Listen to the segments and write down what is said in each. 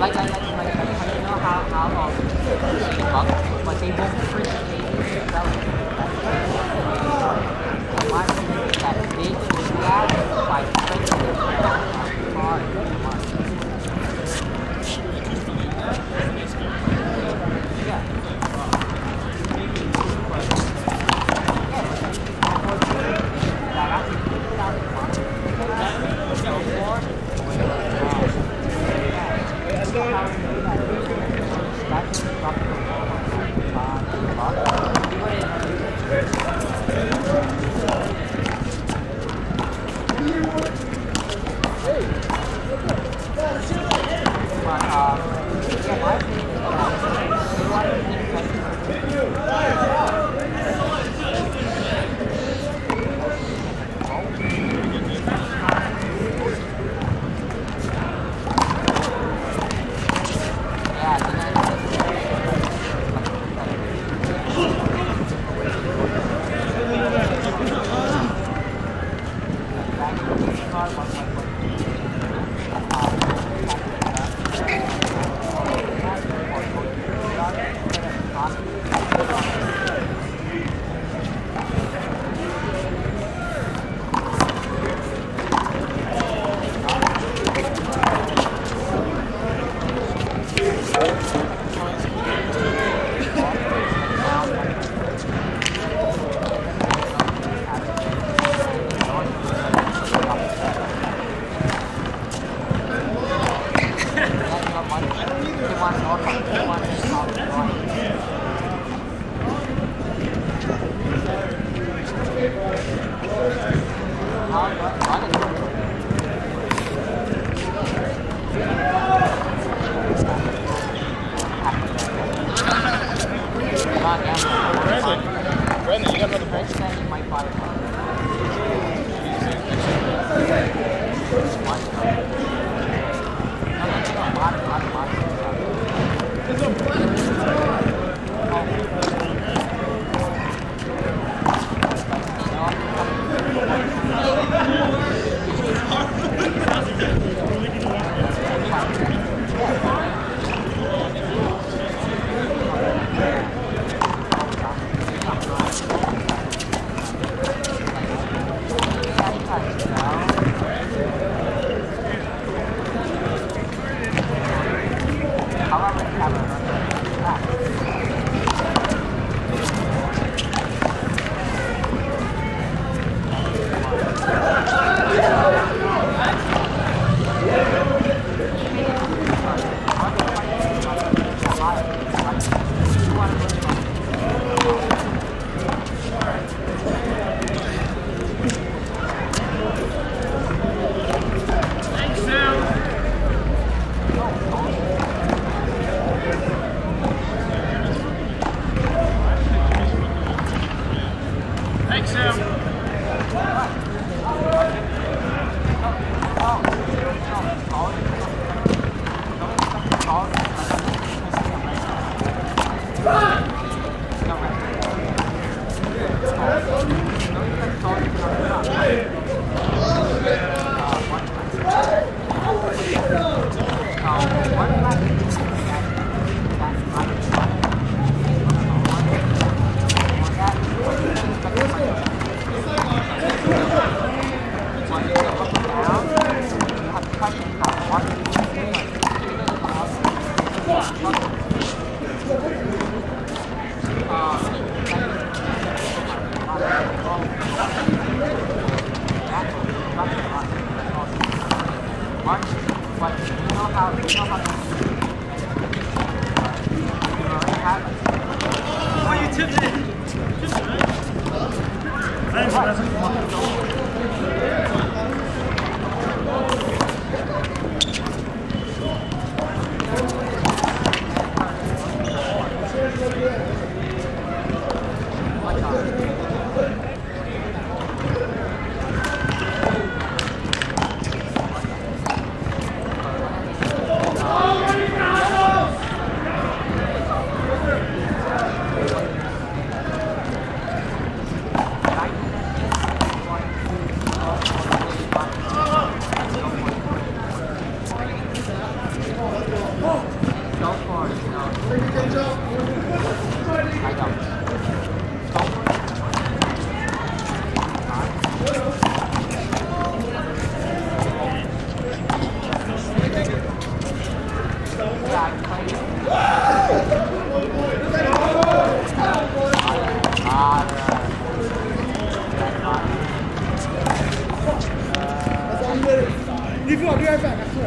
来财来好好。我这边摆是。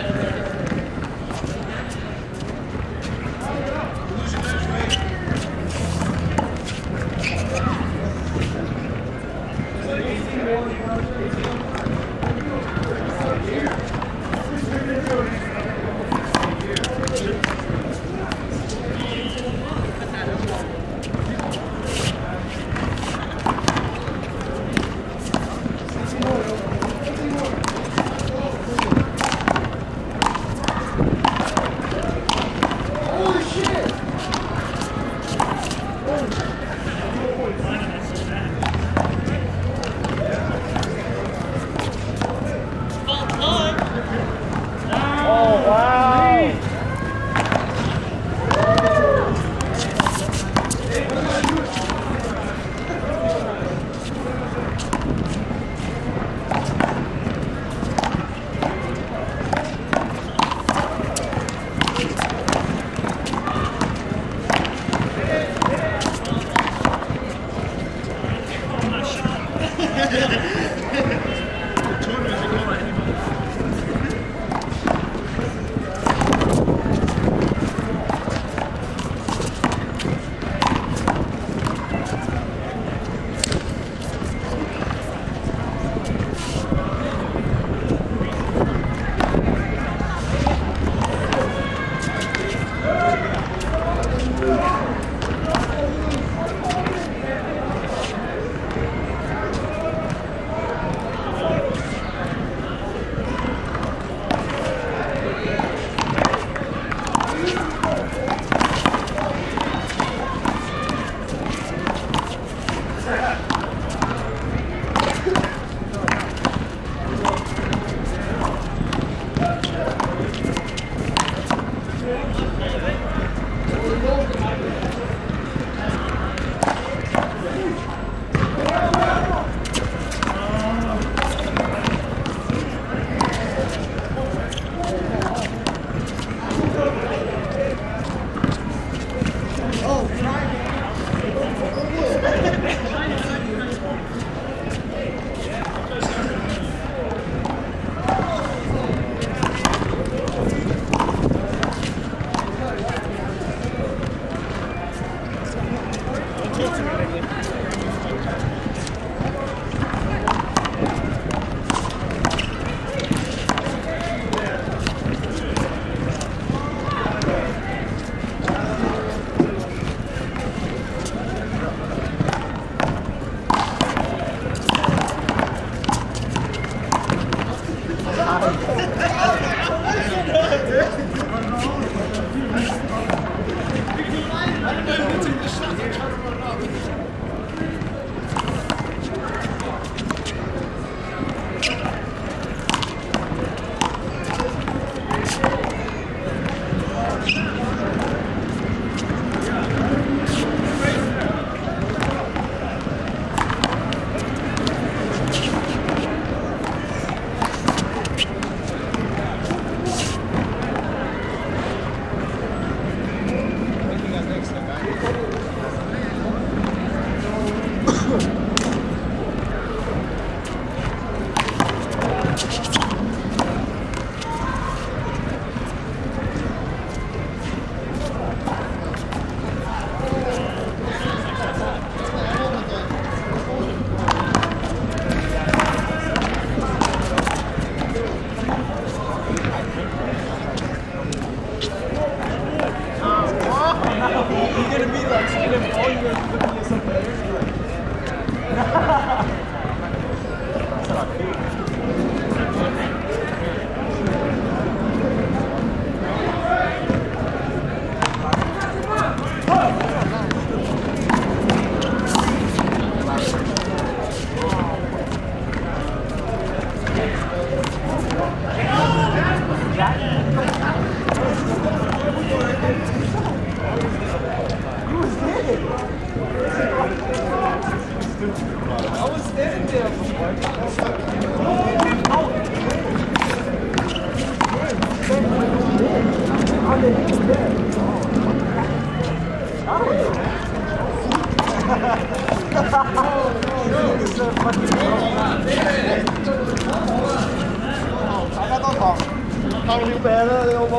y e a 大家多糖，糖尿病了，你好唔好？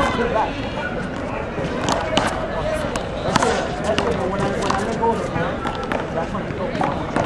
That's when, that's when, when I, when I let go of the parent, that's when I go